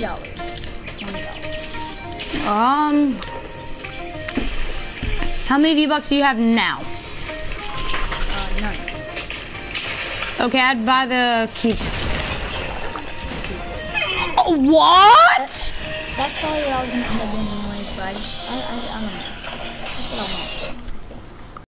dollars. Twenty dollars. Um, how many V bucks do you have now? Uh, none. Okay, I'd buy the keep. Uh, oh, what? That's probably what I was gonna end up doing anyways, but I just, I, I, I don't know. That's what I want.